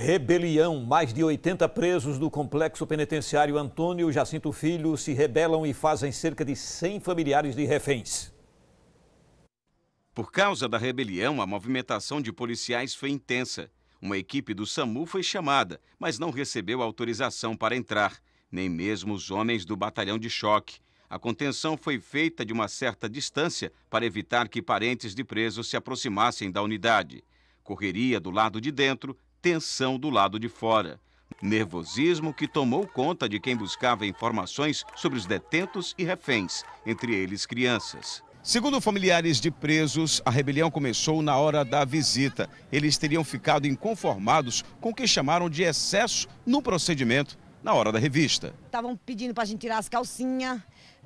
Rebelião. Mais de 80 presos do complexo penitenciário Antônio Jacinto Filho se rebelam e fazem cerca de 100 familiares de reféns. Por causa da rebelião, a movimentação de policiais foi intensa. Uma equipe do SAMU foi chamada, mas não recebeu autorização para entrar, nem mesmo os homens do batalhão de choque. A contenção foi feita de uma certa distância para evitar que parentes de presos se aproximassem da unidade. Correria do lado de dentro, tensão do lado de fora. Nervosismo que tomou conta de quem buscava informações sobre os detentos e reféns, entre eles crianças. Segundo familiares de presos, a rebelião começou na hora da visita. Eles teriam ficado inconformados com o que chamaram de excesso no procedimento na hora da revista. Estavam pedindo para a gente tirar as calcinhas,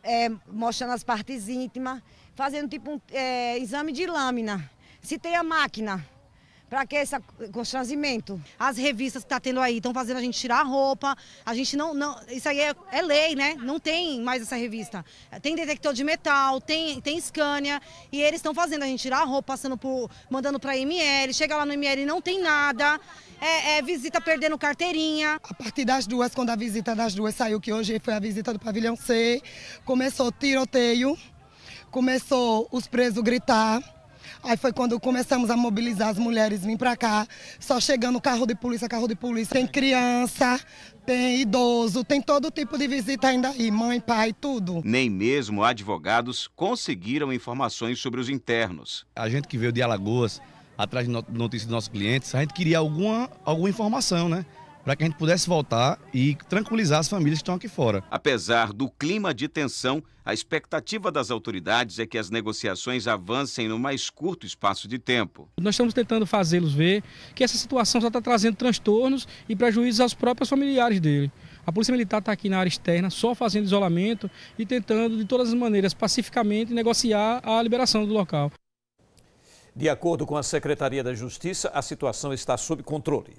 é, mostrando as partes íntimas, fazendo tipo um é, exame de lâmina. Se tem a máquina, para que esse constrangimento? As revistas que tá tendo aí estão fazendo a gente tirar a roupa. A gente não. não isso aí é, é, lei, né? Não tem mais essa revista. Tem detector de metal, tem, tem Scania. E eles estão fazendo a gente tirar a roupa, passando por. mandando para ML. Chega lá no ML e não tem nada. É, é, visita perdendo carteirinha. A partir das duas, quando a visita das duas saiu, que hoje foi a visita do pavilhão C, começou tiroteio, começou os presos gritar. Aí foi quando começamos a mobilizar as mulheres, vim para cá, só chegando carro de polícia, carro de polícia. Tem criança, tem idoso, tem todo tipo de visita ainda aí, mãe, pai, tudo. Nem mesmo advogados conseguiram informações sobre os internos. A gente que veio de Alagoas, atrás de notícias dos nossos clientes, a gente queria alguma, alguma informação, né? Para que a gente pudesse voltar e tranquilizar as famílias que estão aqui fora. Apesar do clima de tensão, a expectativa das autoridades é que as negociações avancem no mais curto espaço de tempo. Nós estamos tentando fazê-los ver que essa situação só está trazendo transtornos e prejuízos aos próprios familiares dele. A Polícia Militar está aqui na área externa, só fazendo isolamento e tentando, de todas as maneiras, pacificamente, negociar a liberação do local. De acordo com a Secretaria da Justiça, a situação está sob controle.